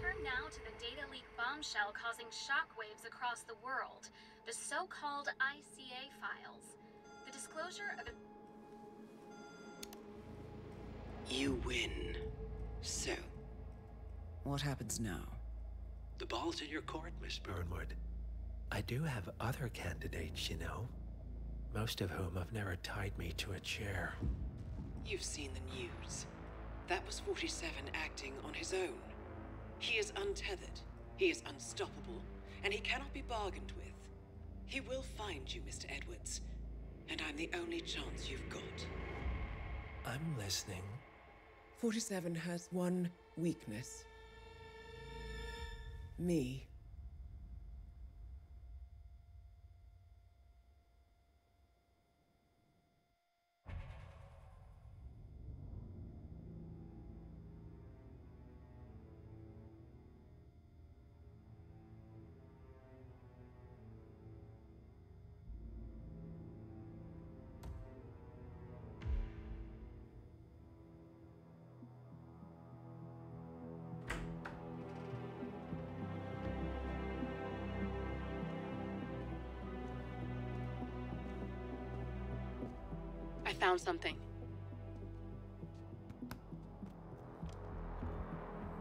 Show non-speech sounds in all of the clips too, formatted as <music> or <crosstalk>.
now to the data leak bombshell causing shockwaves across the world. The so-called ICA files. The disclosure of... A You win. So, What happens now? the ball's in your court, Miss Burnwood. I do have other candidates, you know. Most of whom have never tied me to a chair. You've seen the news. That was 47 acting on his own. He is untethered, he is unstoppable, and he cannot be bargained with. He will find you, Mr. Edwards, and I'm the only chance you've got. I'm listening. 47 has one weakness. Me. Found something.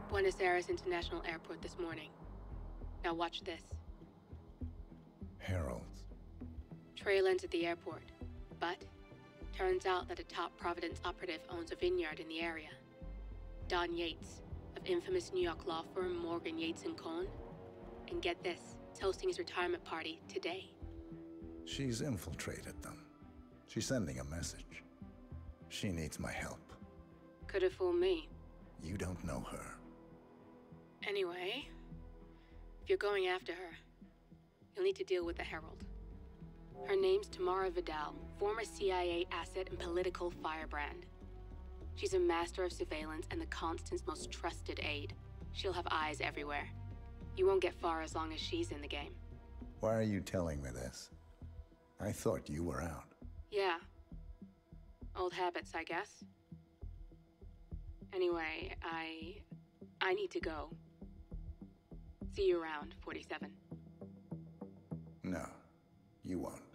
Buenos Aires International Airport this morning. Now watch this. Heralds. Trail ends at the airport, but turns out that a top Providence operative owns a vineyard in the area. Don Yates, of infamous New York law firm Morgan Yates and Cohn. And get this, is hosting his retirement party today. She's infiltrated them. She's sending a message. She needs my help. Could have fooled me. You don't know her. Anyway, if you're going after her, you'll need to deal with the Herald. Her name's Tamara Vidal, former CIA asset and political firebrand. She's a master of surveillance and the Constant's most trusted aide. She'll have eyes everywhere. You won't get far as long as she's in the game. Why are you telling me this? I thought you were out. Yeah. Old habits, I guess. Anyway, I. I need to go. See you around, 47. No, you won't.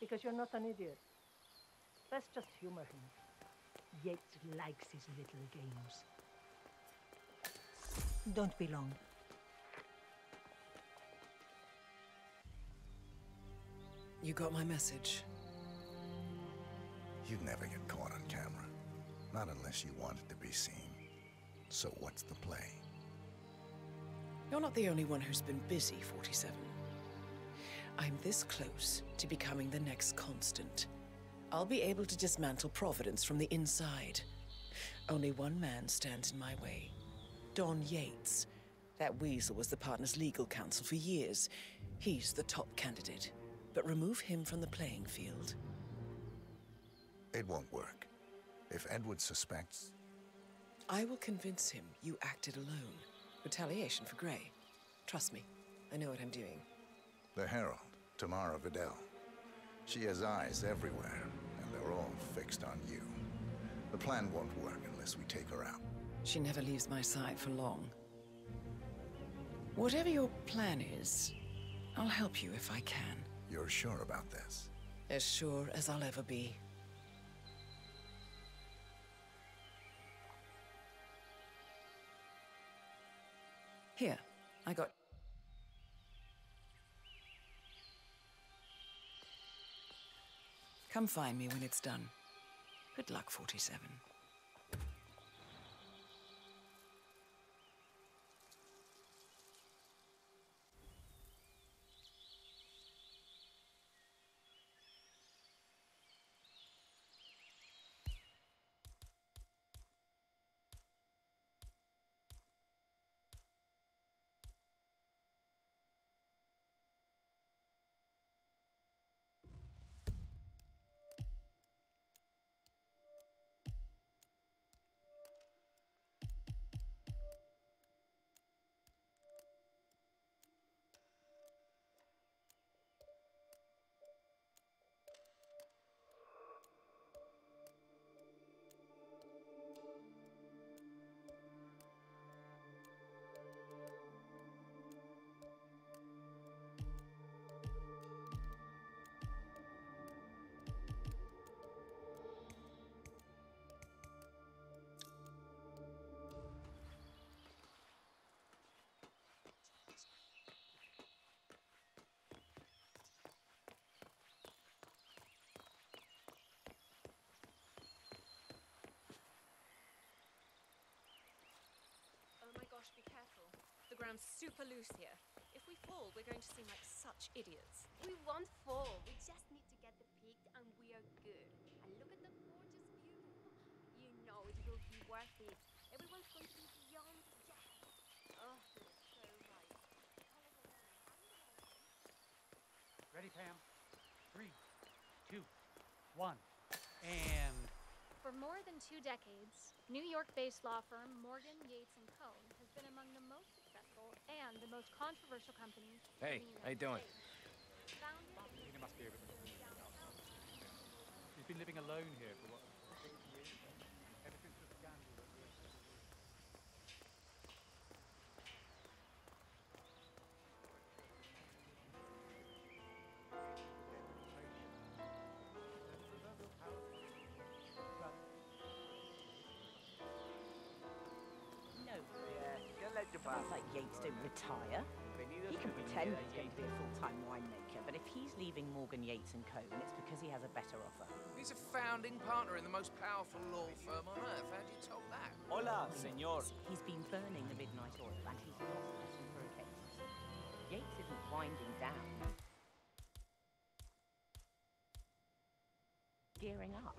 Because you're not an idiot. Let's just humor him. Yates likes his little games. Don't be long. You got my message. You'd never get caught on camera. Not unless you wanted to be seen. So what's the play? You're not the only one who's been busy, 47. I'm this close to becoming the next constant. I'll be able to dismantle Providence from the inside. Only one man stands in my way. Don Yates. That weasel was the partner's legal counsel for years. He's the top candidate. But remove him from the playing field. It won't work. If Edward suspects, I will convince him you acted alone. Retaliation for Grey. Trust me, I know what I'm doing. the Herald, Tamara Vidal. She has eyes everywhere, and they're all fixed on you. The plan won't work unless we take her out. She never leaves my side for long. Whatever your plan is, I'll help you if I can. You're sure about this? As sure as I'll ever be. Here, I got Come find me when it's done. Good luck, 47. The ground's super loose here. If we fall, we're going to seem like such idiots. We won't fall. We just need to get the peak and we are good. And look at the gorgeous view. You know it will be worth it. Everyone's going to be beyond yes. Oh, so right. Ready, Pam? Three, two, one, and For more than two decades, New York-based law firm Morgan, Yates and Cohn has been among the most successful and the most controversial companies Hey, how you doing? States. You must be able to. He's been living alone here for what? Someone like Yates don't retire. He can pretend he's going to be a full-time winemaker, but if he's leaving Morgan Yates and Cohn, it's because he has a better offer. He's a founding partner in the most powerful law firm on earth. How'd you top that? Hola, señor. He's been burning the midnight oil, and he's lost lessons for a case. Yates isn't winding down. Gearing up.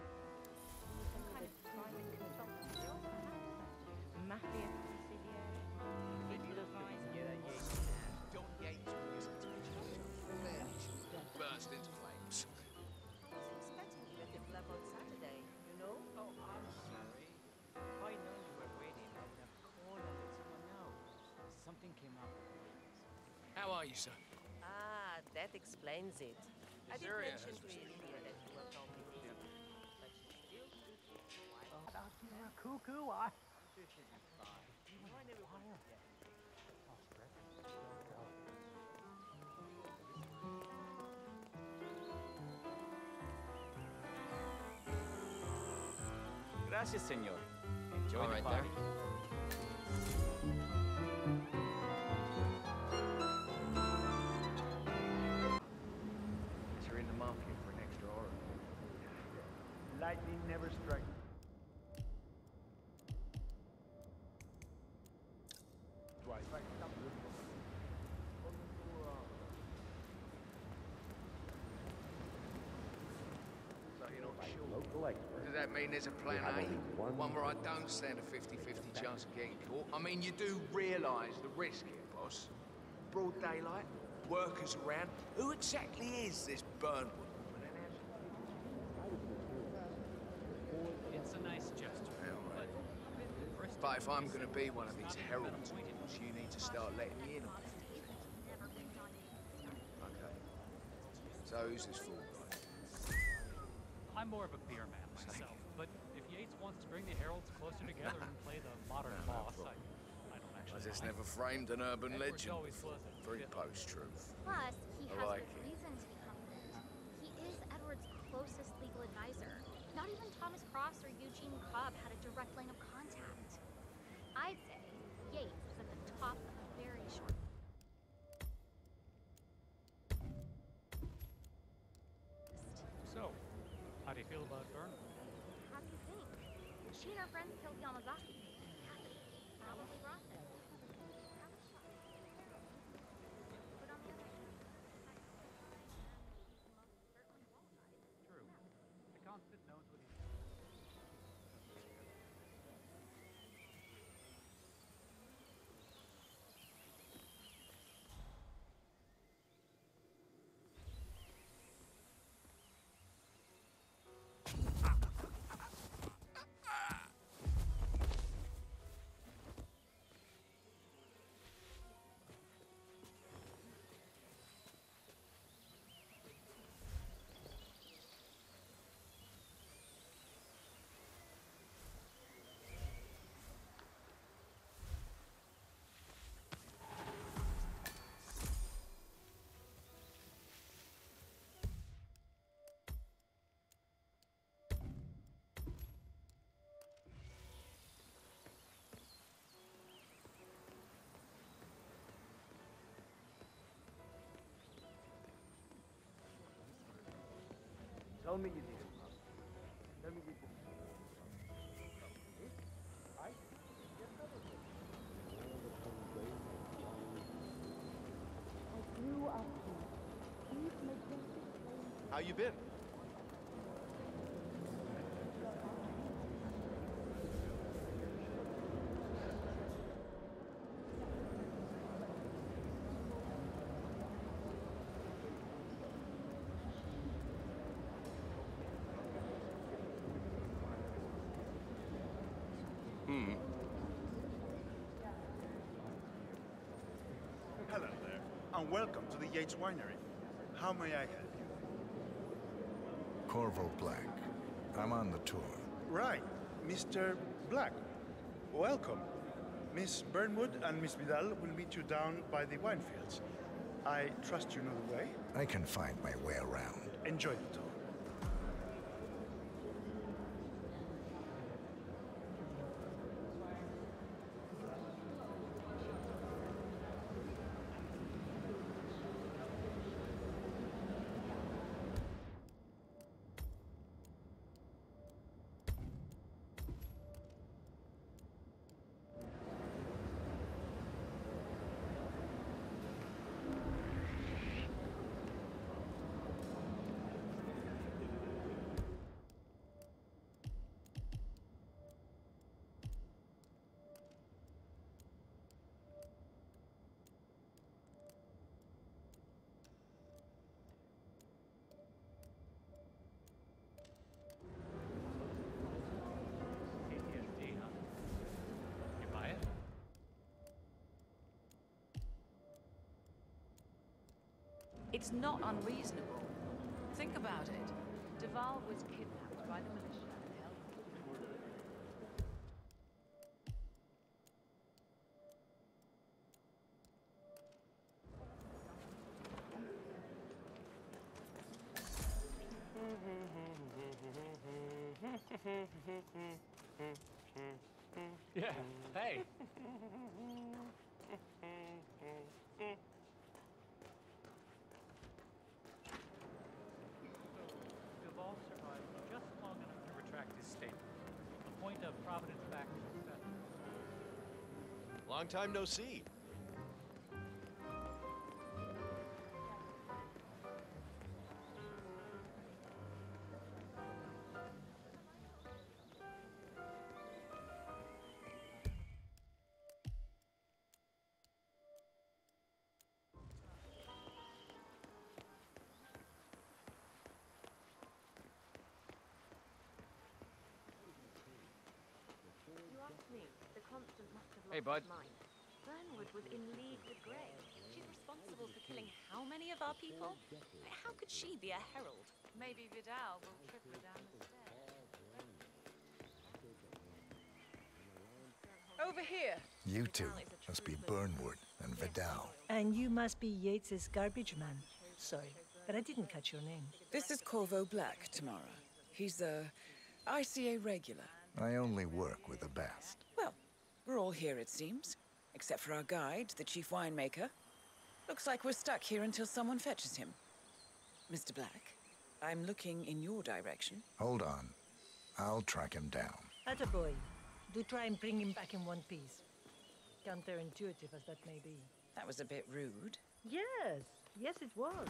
How are you, sir? Ah, that explains it. I did Syria mention to Olivia that you were talking to me. But she still You're a cuckoo, I. Gracias, señor. Enjoy All the right, party. You're Lightning never strikes. Twice. So you're not sure? Does that mean there's a plan A? One where I don't stand a 50-50 chance of getting caught? I mean, you do realise the risk here, boss. Broad daylight, workers around. Who exactly is this Burnwood woman? It's a nice gesture. but... But if I'm gonna be one of these heralds, you need to start letting me in on it. Okay. So who's this fool guy? I'm more of a beer man myself, but if Yates wants to bring the heralds closer together and play the modern <laughs> boss, I, I don't actually. I just mind. never framed an urban Edward's legend always before. was a Very bit- post-truth. Plus, he I has like good reason to be confident. He is Edward's closest legal advisor. Not even Thomas Cross or Eugene Cobb had a direct line of She and her friends killed Yamazaki. Probably Tell me you did. It, Tell me you did. How you been? Hello there, and welcome to the Yates Winery. How may I help you? Corvo Black. I'm on the tour. Right, Mr. Black. Welcome. Miss Burnwood and Miss Vidal will meet you down by the wine fields. I trust you know the way. I can find my way around. Enjoy the tour. It's not unreasonable. Think about it. Duval was kidnapped by the militia. <laughs> Yeah. Hey. <laughs> Duval survived just long enough to retract his statement. A point of Providence back success. Long time no see. Hey, bud. his mind. Burnwood was in league with Grey. She's responsible for killing how many of our people? How could she be a herald? Maybe Vidal will trip her down the stairs. Over here. You two must be Burnwood and Vidal. And you must be Yates's garbage man. Sorry, but I didn't catch your name. This is Corvo Black, Tamara. He's a ICA regular. I only work with the best. Well, we're all here, it seems. Except for our guide, the chief winemaker. Looks like we're stuck here until someone fetches him. Mr. Black, I'm looking in your direction. Hold on. I'll track him down. Attaboy. Do try and bring him back in one piece. Counterintuitive as that may be. That was a bit rude. Yes, yes it was.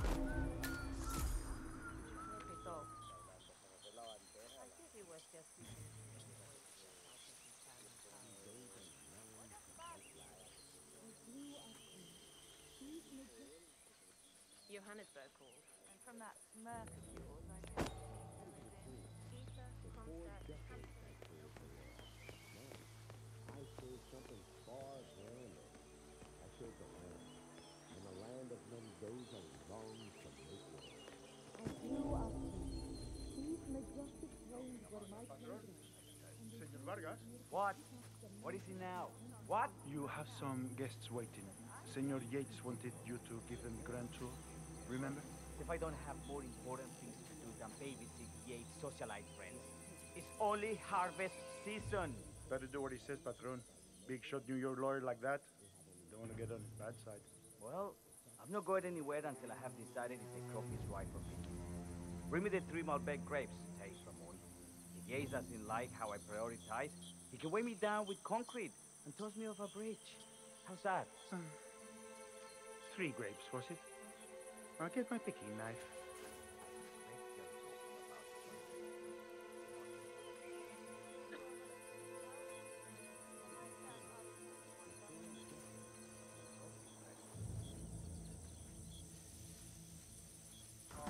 Johannesburg called. And from that smirk of yours, I guess. I chose something far grander. I chose the land. And the land of Mendoza longs to make war. I grew up. These majestic plains were my children. Senor Vargas? What? What is it now? What? You have some guests waiting. Senor Yates wanted you to give them the grand tour. Remember? If I don't have more important things to do than babysit Yates' socialite friends, it's only harvest season. Better do what he says, Patron. Big shot New York lawyer like that. Don't want to get on his bad side. Well, I'm not going anywhere until I have decided if the crop is right for picking. Bring me the three Malbec grapes, taste Ramon. If Yates doesn't like how I prioritize, he can weigh me down with concrete and toss me off a bridge. How's that? Um, three grapes, was it? I'll get my picking knife. Oh,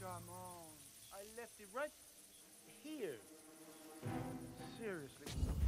come on. I left it right here. Seriously.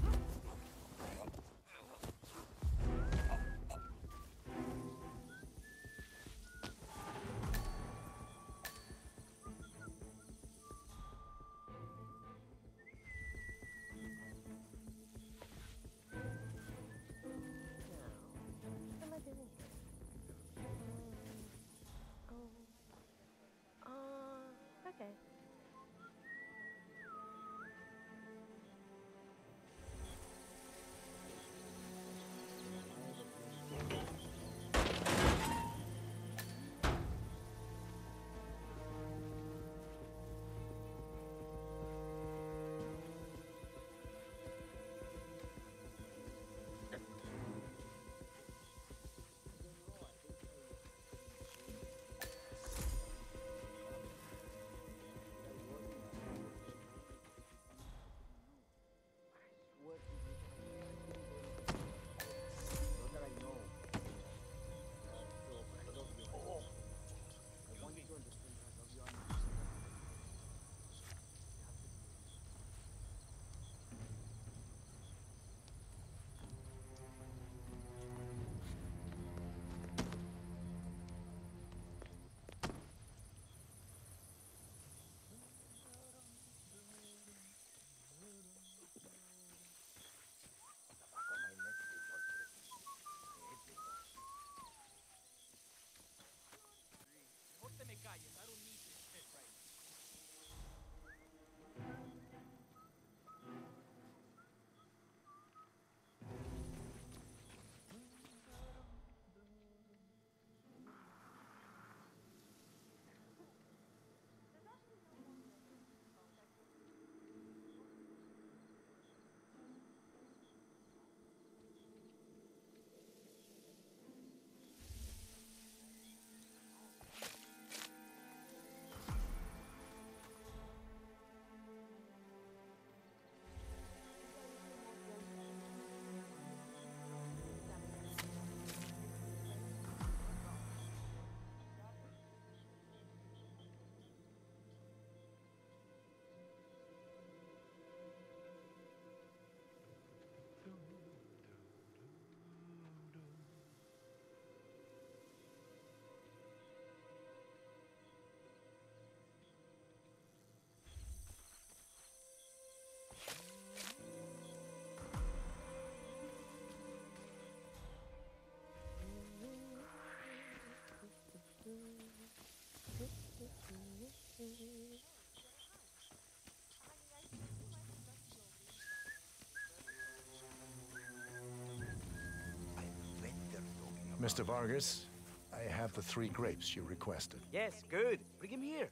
Mr. Vargas, I have the three grapes you requested. Yes, good. Bring him here.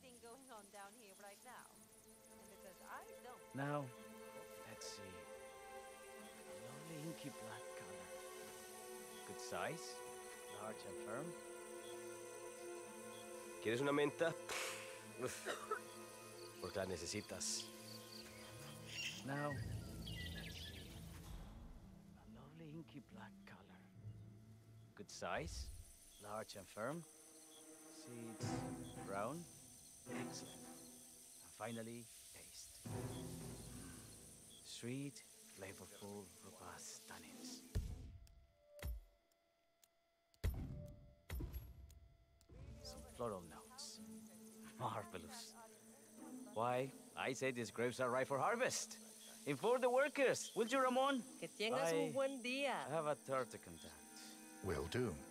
Now, now, let's see. A lovely inky black color. Good size, large and firm. ¿Quieres una menta? Porque la necesitas. Now, Good size, large and firm. Seeds brown. Excellent. And finally, taste. Sweet, flavorful, robust tannins. Some floral notes. Marvelous. Why, I say these grapes are ripe for harvest. Inform the workers, will you, Ramon? Que tengas I un buen día. have a third to conduct. Will do.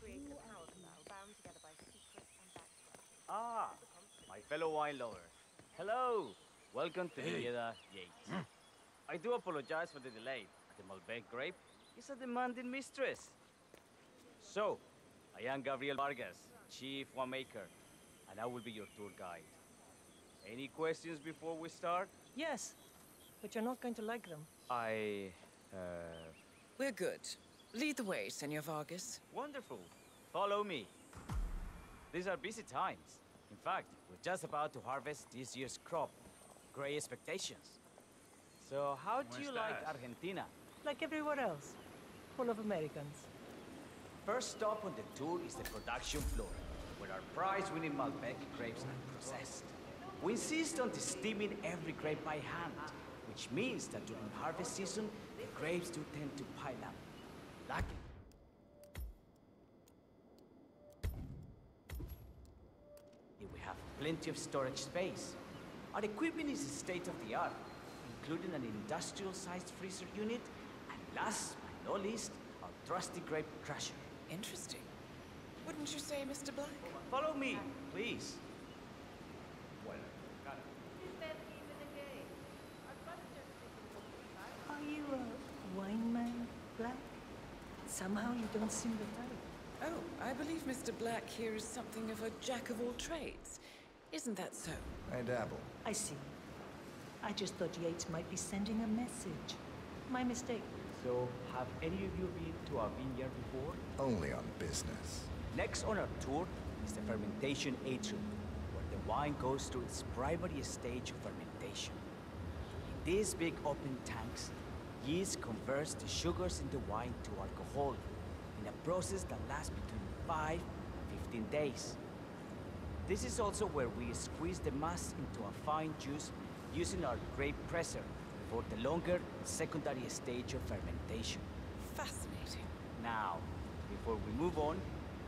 Partners a power canal bound together by secrets and background. Ah, my fellow wine lover. Hello. Welcome to Hey. Nieda Yates. I do apologize for the delay. The Malbec grape is a demanding mistress. So, I am Gabriel Vargas, chief winemaker, and I will be your tour guide. Any questions before we start? Yes, but you're not going to like them. I, uh, We're good. Lead the way, Senor Vargas. Wonderful. Follow me. These are busy times. In fact, we're just about to harvest this year's crop. Great expectations. So, how do you like Argentina? Like everywhere else. Full of Americans. First stop on the tour is the production floor, where our prize-winning Malbec grapes are processed. We insist on steaming every grape by hand, which means that during harvest season, the grapes do tend to pile up. Lucky. We have plenty of storage space. Our equipment is state-of-the-art, including an industrial-sized freezer unit, and last but not least, our trusty grape crusher. Interesting. Wouldn't you say, Mr. Black? Follow me, please. Are you a wine man, Black? Somehow you don't seem the type. Oh, I believe Mr. Black here is something of a jack of all trades. Isn't that so? I dabble. I see. I just thought Yates might be sending a message. My mistake. So, have any of you been to our vineyard before? Only on business. Next on our tour is the fermentation atrium, where the wine goes through its primary stage of fermentation. In these big open tanks, yeast converts the sugars in the wine to alcohol in a process that lasts between 5 and 15 days. This is also where we squeeze the mass into a fine juice using our grape presser for the longer secondary stage of fermentation. Fascinating. Now, before we move on,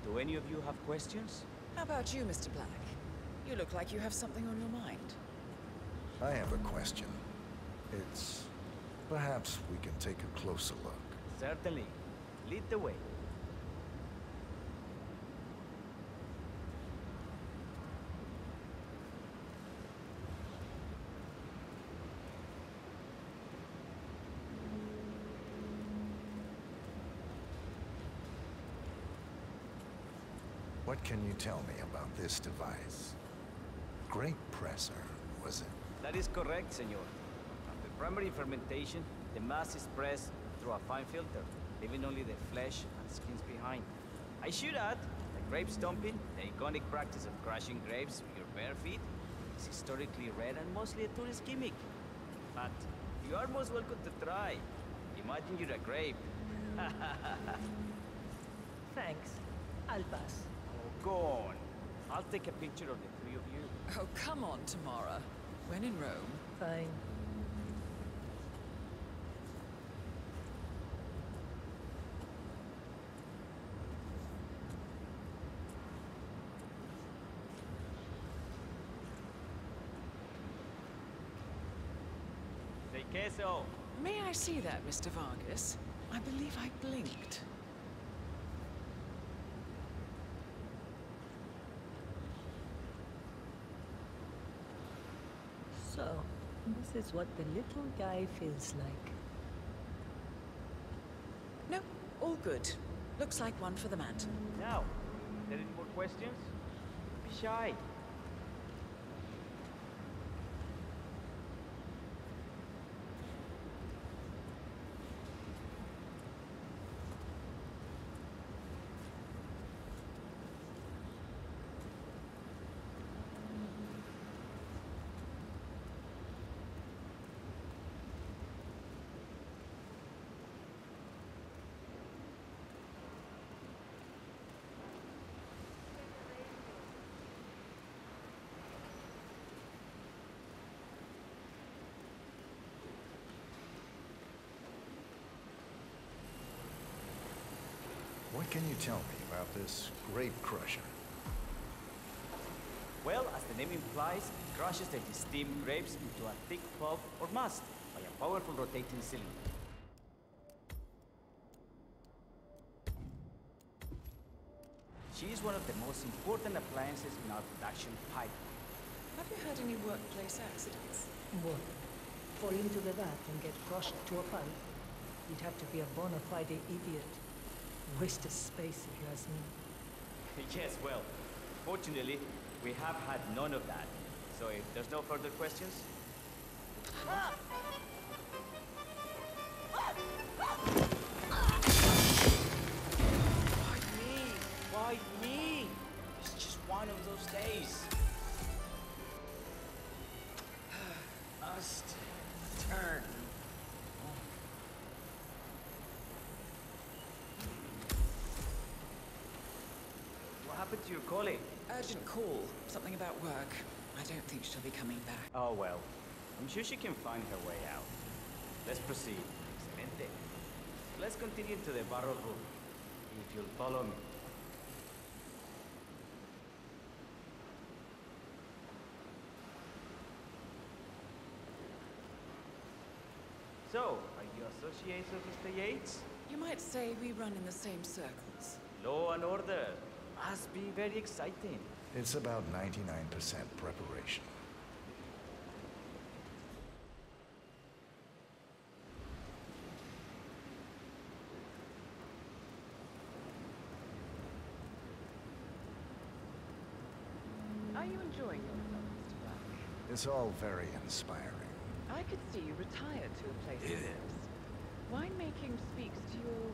do any of you have questions? How about you, Mr. Black? You look like you have something on your mind. I have a question. It's... Perhaps we can take a closer look. Certainly. Lead the way. What can you tell me about this device? Grape presser, was it? That is correct, senor. After primary fermentation, the mass is pressed through a fine filter, leaving only the flesh and skins behind. I should add that grape stomping, the iconic practice of crushing grapes with your bare feet, is historically rare and mostly a tourist gimmick. But you are most welcome to try. Imagine you're a grape. <laughs> Thanks. I'll pass. Oh, go on. I'll take a picture of the three of you. Oh, come on, Tamara. When in Rome. Fine. Queso. May I see that, Mr. Vargas? I believe I blinked. So, this is what the little guy feels like. No, all good. Looks like one for the mantle. Now, there any more questions? Be shy. What can you tell me about this grape crusher? Well, as the name implies, it crushes the steamed grapes into a thick pulp or must by a powerful rotating cylinder. She is one of the most important appliances in our production pipeline. Have you had any workplace accidents? What? Fall into the vat and get crushed to a pulp? You'd have to be a bona fide idiot. Waste of space, if you ask me. <laughs> yes, well, fortunately, we have had none of that. So if there's no further questions... Why me? Why me? It's just one of those days. <sighs> Must turn. Happened to your colleague? Urgent call. Something about work. I don't think she'll be coming back. Oh well. I'm sure she can find her way out. Let's proceed. Excelente. Let's continue to the barrel room. If you'll follow me. So, are you associates of Mr. Yates? You might say we run in the same circles. Law and order. Must be very exciting. It's about 99% preparation. Are you enjoying yourself, Mr. Black? It's all very inspiring. I could see you retire to a place like this. Winemaking speaks to your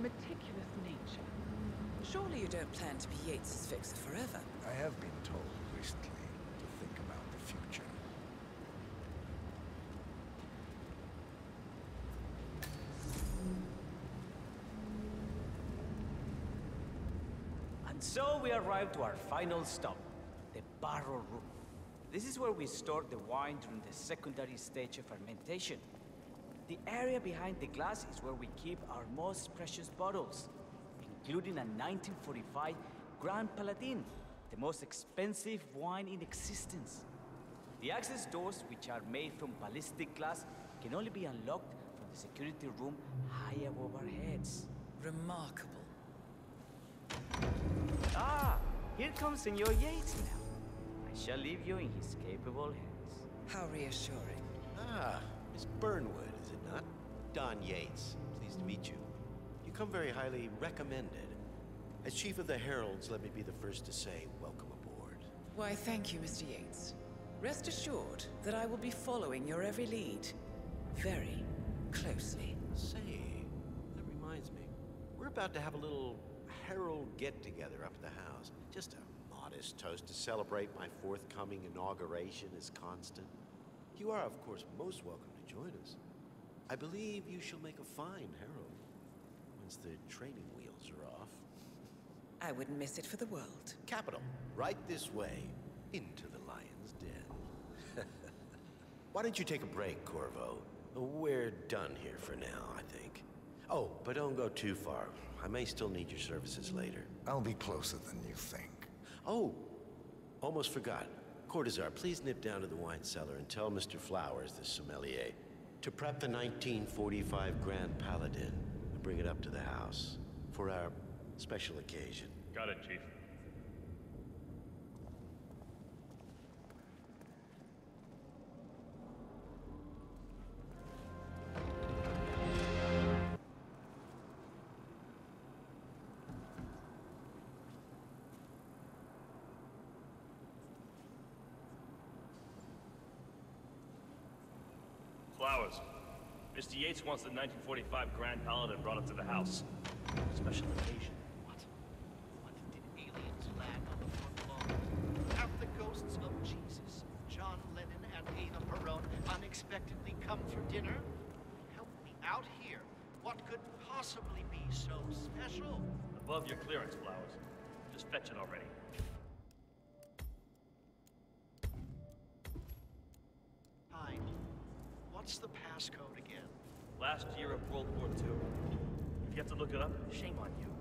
meticulous nature. Surely you don't plan to be Yates's fixer forever. I have been told recently to think about the future. And so we arrive to our final stop, the barrel room. This is where we store the wine during the secondary stage of fermentation. The area behind the glass is where we keep our most precious bottles, including a 1945 Grand Paladin, the most expensive wine in existence. The access doors, which are made from ballistic glass, can only be unlocked from the security room high above our heads. Remarkable. Ah, here comes Senor Yates now. I shall leave you in his capable hands. How reassuring. Ah, Miss Burnwood, is it not? Don Yates. Pleased to meet you. Come very highly recommended. As Chief of the Heralds, let me be the first to say welcome aboard. Why, thank you, Mr. Yates. Rest assured that I will be following your every lead. Very closely. Say, that reminds me. We're about to have a little Herald get-together up at the house. Just a modest toast to celebrate my forthcoming inauguration as Constant. You are, of course, most welcome to join us. I believe you shall make a fine Herald once the training wheels are off. I wouldn't miss it for the world. Capital. Right this way, into the lion's den. <laughs> Why don't you take a break, Corvo? We're done here for now, I think. Oh, but don't go too far. I may still need your services later. I'll be closer than you think. Oh, almost forgot. Cortazar, please nip down to the wine cellar and tell Mr. Flowers, the sommelier, To prep the 1945 Grand Paladin and bring it up to the house for our special occasion. Got it, Chief. Mr. Yates wants the 1945 Grand Paladin brought up to the house. Special occasion. What? What did aliens land on the front lawn. Have the ghosts of Jesus, John Lennon, and Eva Perón unexpectedly come for dinner? Help me out here. What could possibly be so special? Above your clearance, Flowers. Just fetch it already. Last year of World War II. If you have to look it up, shame on you.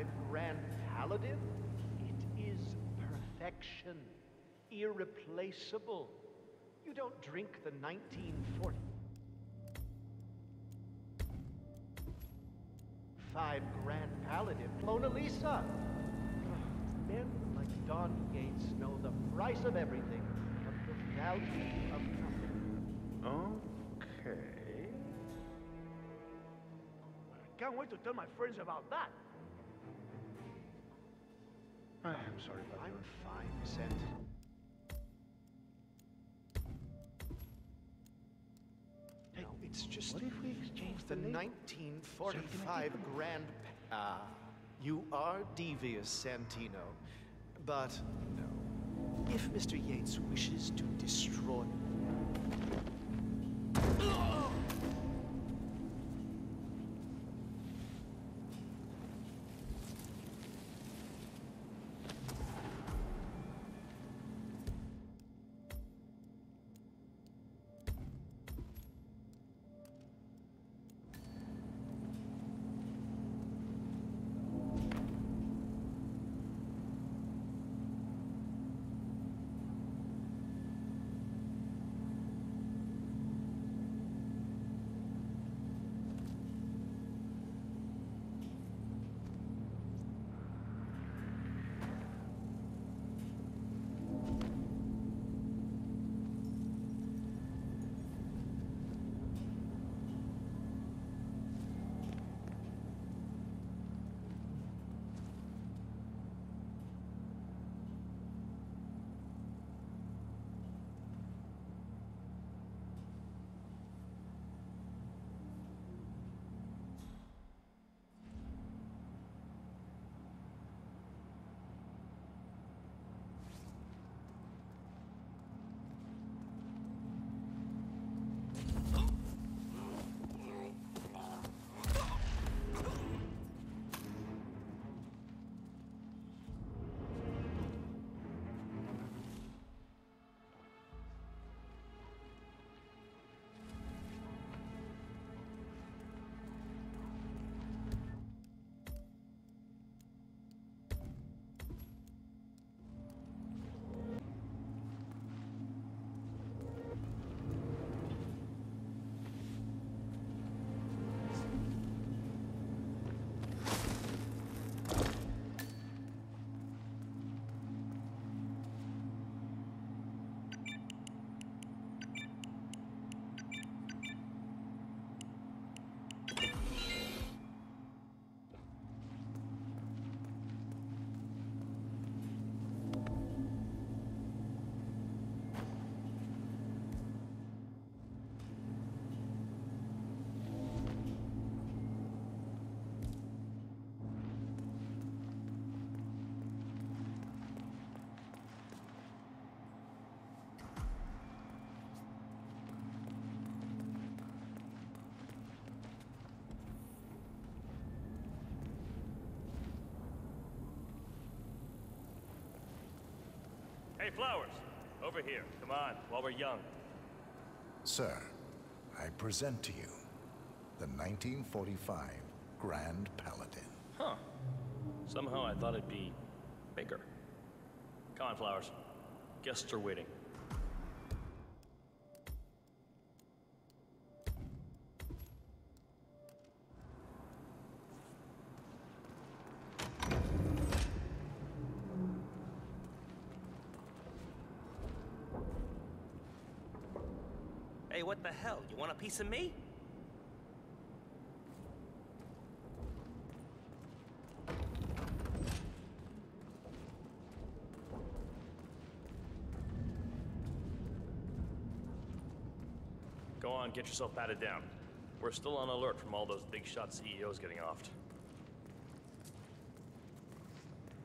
1945 Grand Paladin. It is perfection, irreplaceable. You don't drink the 1940. Five Grand Paladin, Mona Lisa. Men like Don Yates know the price of everything, but the value of nothing. Okay. I Can't wait to tell my friends about that. Sorry about I'm fine, Sent. Hey, it's just. What if we exchange the the label? 1945 Grand. Ah, you are devious, Santino. But no. If Mr. Yates wishes to destroy. Hey, Flowers, over here. Come on, while we're young. Sir, I present to you the 1945 Grand Paladin. Huh. Somehow I thought it'd be bigger. Come on, Flowers. Guests are waiting. Hey, what the hell? You want a piece of me? Go on, get yourself patted down. We're still on alert from all those big shot CEOs getting offed.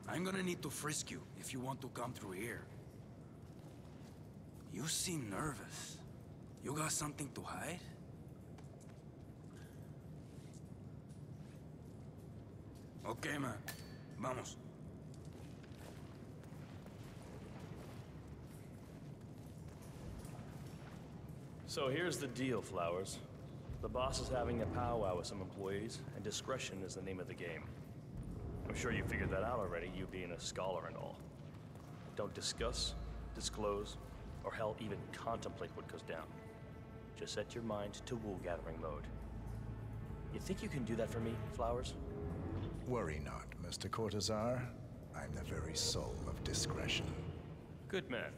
I'm gonna need to frisk you if you want to come through here. You seem nervous. You got something to hide? Okay, man. Vamos. So here's the deal, Flowers. The boss is having a powwow with some employees, and discretion is the name of the game. I'm sure you figured that out already, you being a scholar and all. Don't discuss, disclose, or hell, even contemplate what goes down. Just set your mind to wool-gathering mode. You think you can do that for me, Flowers? Worry not, Mr. Cortazar. I'm the very soul of discretion. Good man.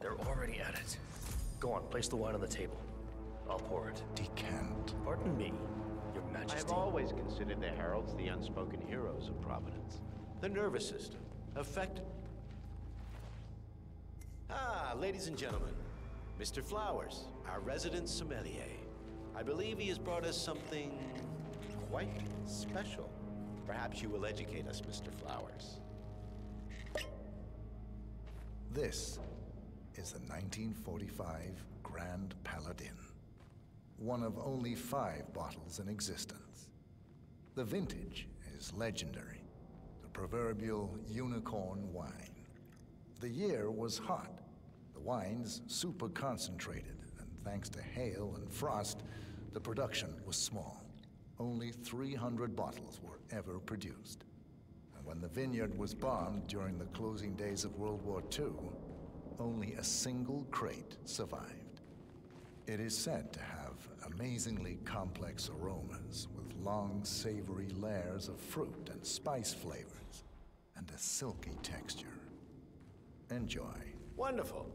They're already at it. Go on, place the wine on the table. I'll pour it. Decant. Pardon me, Your Majesty. I have always considered the heralds the unspoken heroes of Providence. The nervous system, affected. Ah, ladies and gentlemen, Mr. Flowers, our resident sommelier. I believe he has brought us something quite special. Perhaps you will educate us, Mr. Flowers. This is the 1945 Grand Paladin. One of only five bottles in existence. The vintage is legendary. The proverbial unicorn wine. The year was hot. The wine's super concentrated, and thanks to hail and frost, the production was small. Only 300 bottles were ever produced. And when the vineyard was bombed during the closing days of World War II, only a single crate survived. It is said to have amazingly complex aromas with long, savory layers of fruit and spice flavors, and a silky texture. Enjoy. Wonderful.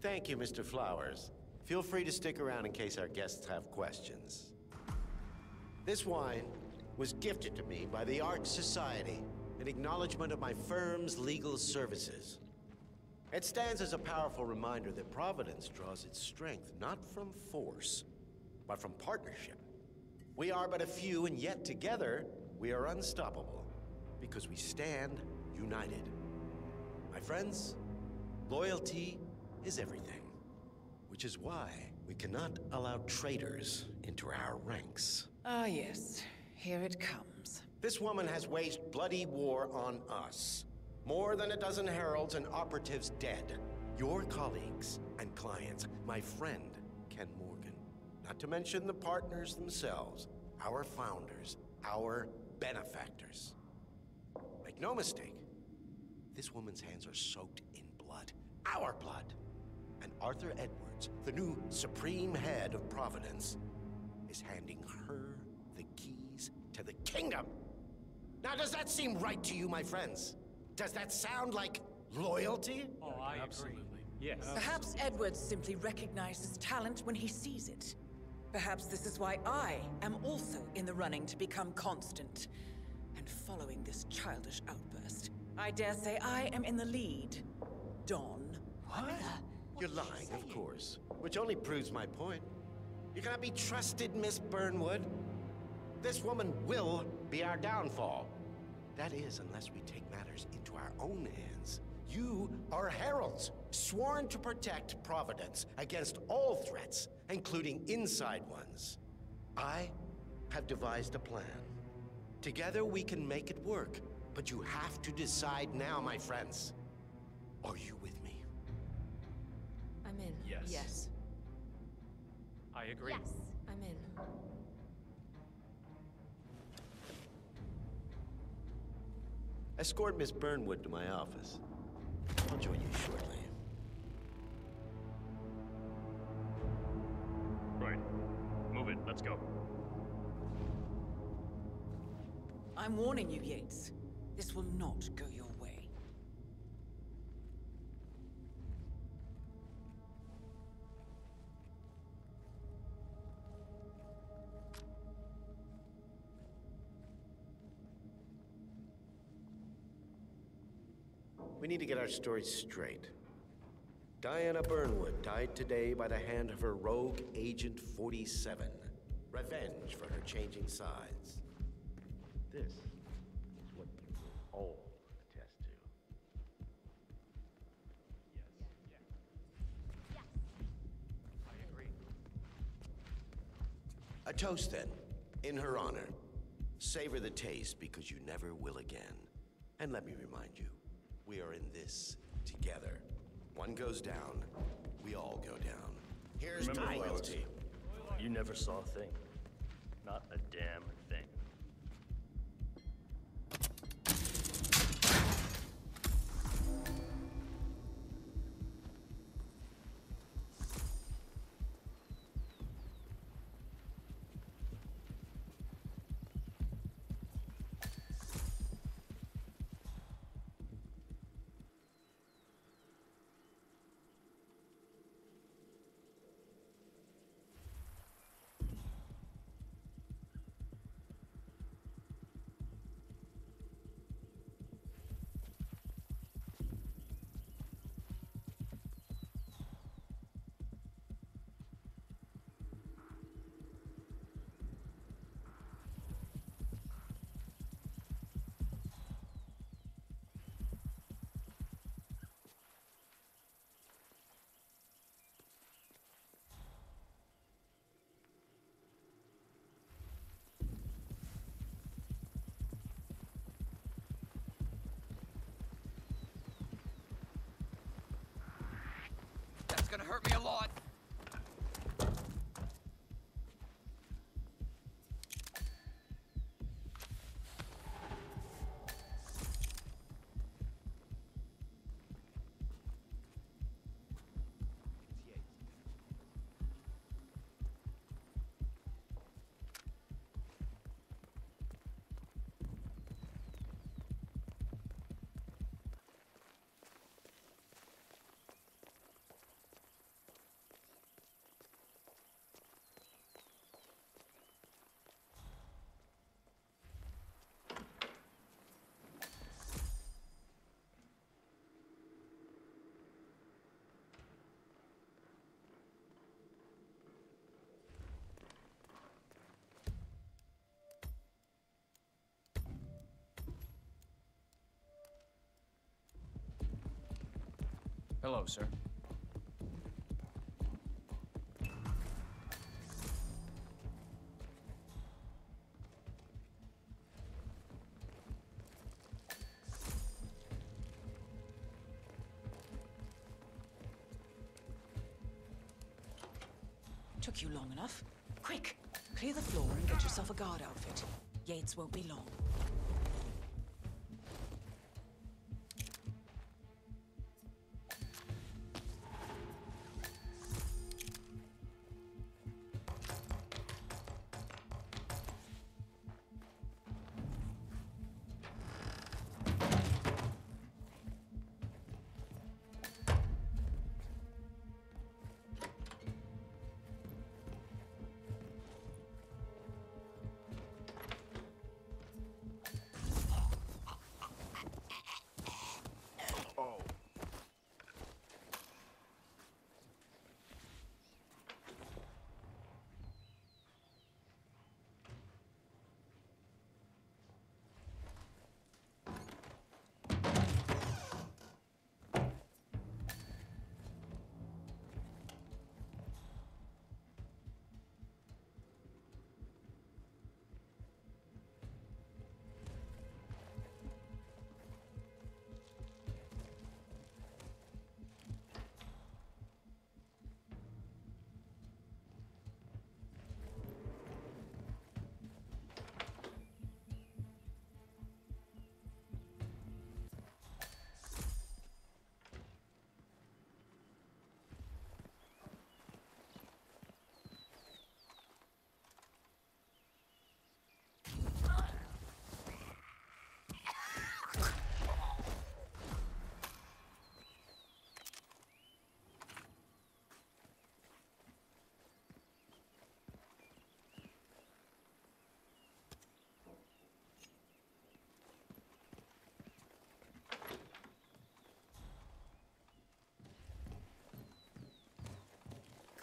Thank you, Mr. Flowers. Feel free to stick around in case our guests have questions. This wine was gifted to me by the Art Society in acknowledgement of my firm's legal services. It stands as a powerful reminder that Providence draws its strength not from force, but from partnership. We are but a few, and yet together we are unstoppable because we stand united. My friends, loyalty is everything, which is why we cannot allow traitors into our ranks. Ah, yes. Here it comes. This woman has waged bloody war on us. More than a dozen heralds and operatives dead. Your colleagues and clients, my friend, Ken Morgan. Not to mention the partners themselves, our founders, our benefactors. Make no mistake, this woman's hands are soaked in blood. Our blood. And Arthur Edwards, the new supreme head of Providence, is handing her the keys to the kingdom. Now, does that seem right to you, my friends? Does that sound like loyalty? Oh, I Absolutely. Yes. Perhaps Edwards simply recognizes talent when he sees it. Perhaps this is why I am also in the running to become constant. And following this childish outburst, I dare say I am in the lead. Don. What? You're lying, of course. Which only proves my point. You cannot be trusted, Miss Burnwood. This woman will be our downfall. That is, unless we take matters into our own hands. You are heralds, sworn to protect Providence against all threats, including inside ones. I have devised a plan. Together we can make it work, but you have to decide now, my friends. Are you with me? I'm in. Yes. Yes. I agree. Yes. I'm in. Escort Miss Burnwood to my office. I'll join you shortly. Warning you, Yates. This will not go your way. We need to get our story straight. Diana Burnwood died today by the hand of her rogue Agent 47. Revenge for her changing sides. This toast then, in her honor. Savor the taste because you never will again. And let me remind you, we are in this together. One goes down, we all go down. Here's Remember, to Flowers, loyalty. You never saw a thing. Not a damn hurt me a lot. Hello, sir. Took you long enough. Quick, clear the floor and get yourself a guard outfit. Yates won't be long.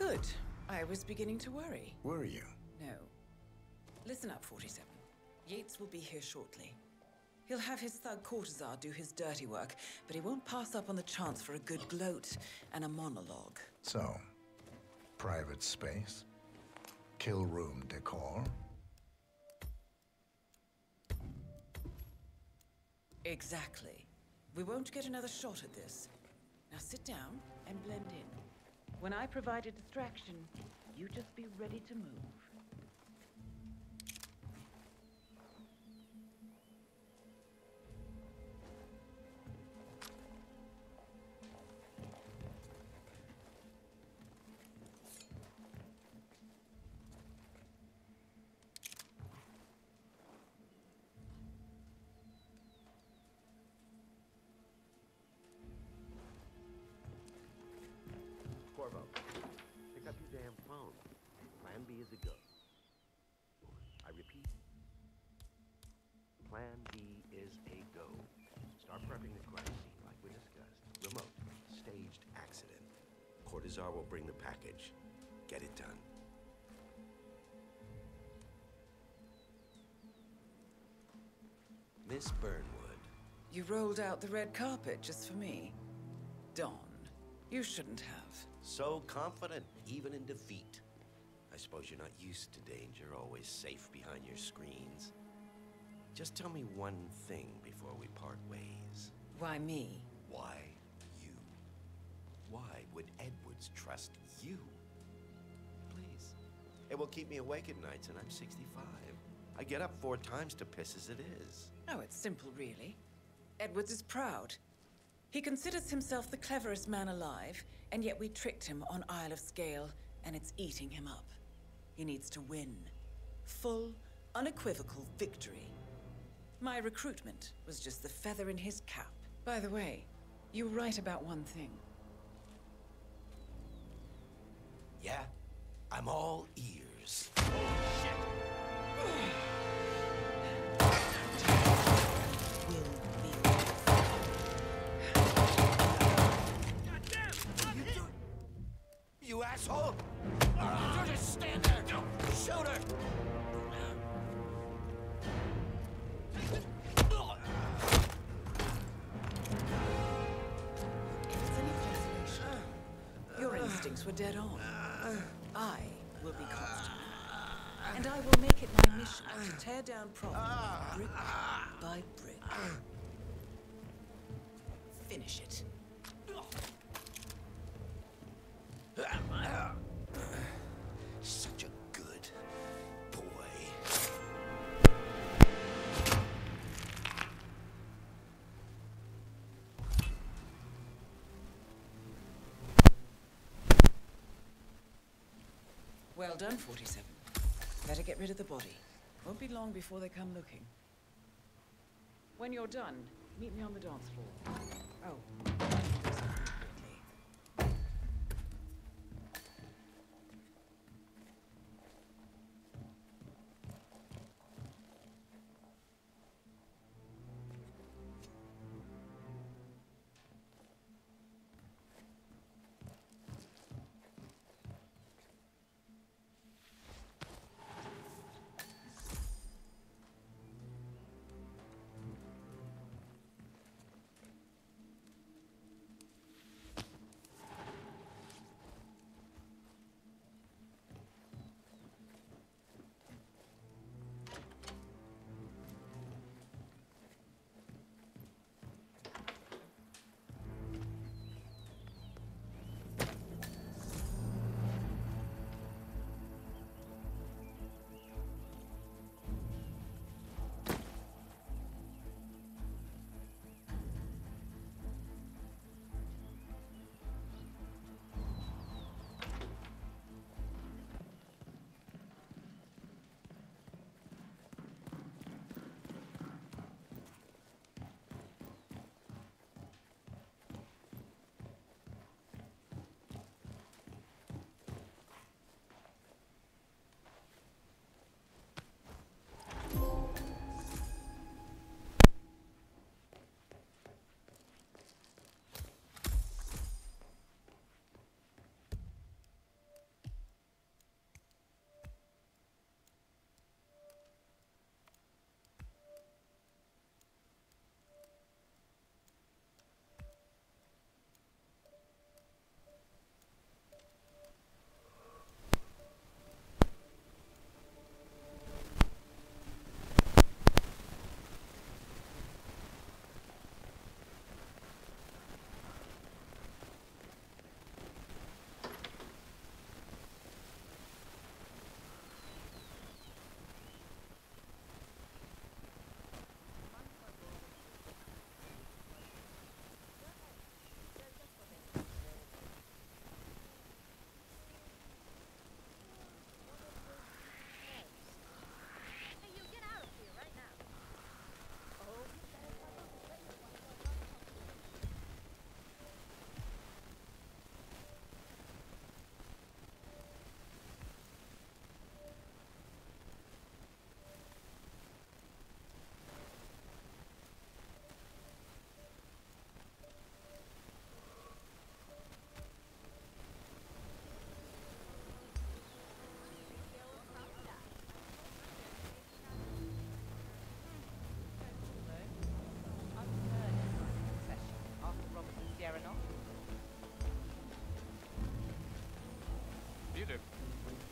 Good. I was beginning to worry. Were you? No. Listen up, 47. Yates will be here shortly. He'll have his thug Cortazar do his dirty work, but he won't pass up on the chance for a good gloat and a monologue. So, private space, kill room decor. Exactly. We won't get another shot at this. Now sit down and blend in. When I provide a distraction, you just be ready to move. Will bring the package. Get it done. Miss Burnwood. You rolled out the red carpet just for me. Don, you shouldn't have. So confident, even in defeat. I suppose you're not used to danger, always safe behind your screens. Just tell me one thing before we part ways. Why me? Why Edwards trust you? Please. It will keep me awake at nights, and I'm 65. I get up four times to piss as it is. Oh, it's simple, really. Edwards is proud. He considers himself the cleverest man alive, and yet we tricked him on Isle of Sgàil, and it's eating him up. He needs to win. Full, unequivocal victory. My recruitment was just the feather in his cap. By the way, you're right about one thing. Yeah? I'm all ears. Oh, shit. you asshole! You just stand there! Don't shoot her! Tear down Providence brick by brick. Finish it. Such a good boy. Well done, 47. Better get rid of the body. Won't be long before they come looking. When you're done, meet me on the dance floor. Oh.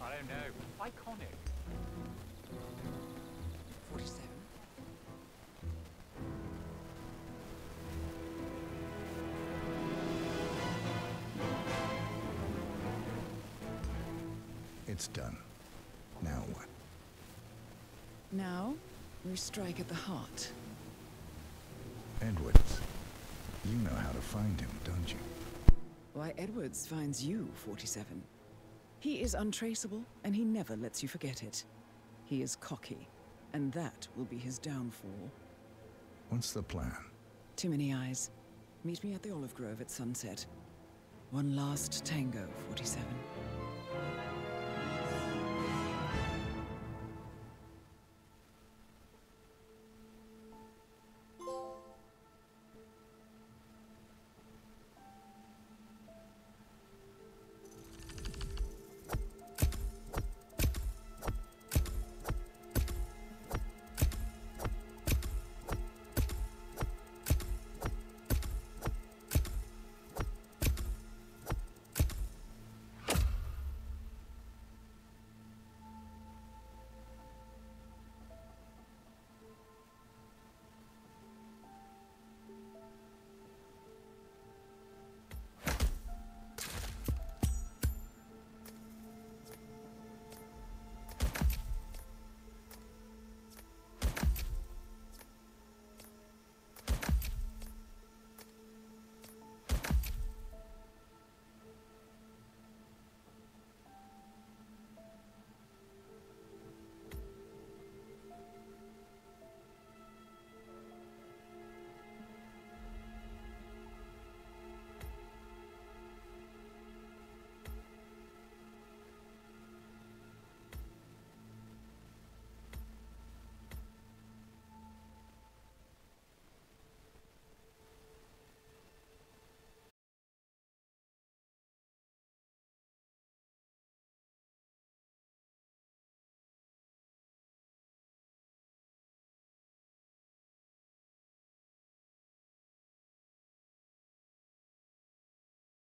I don't know. Iconic. 47. It's done. Now what? Now, we strike at the heart. Edwards. You know how to find him, don't you? Why, Edwards finds you, 47. He is untraceable, and he never lets you forget it. He is cocky, and that will be his downfall. What's the plan? Too many eyes. Meet me at the Olive Grove at sunset. One last tango, 47.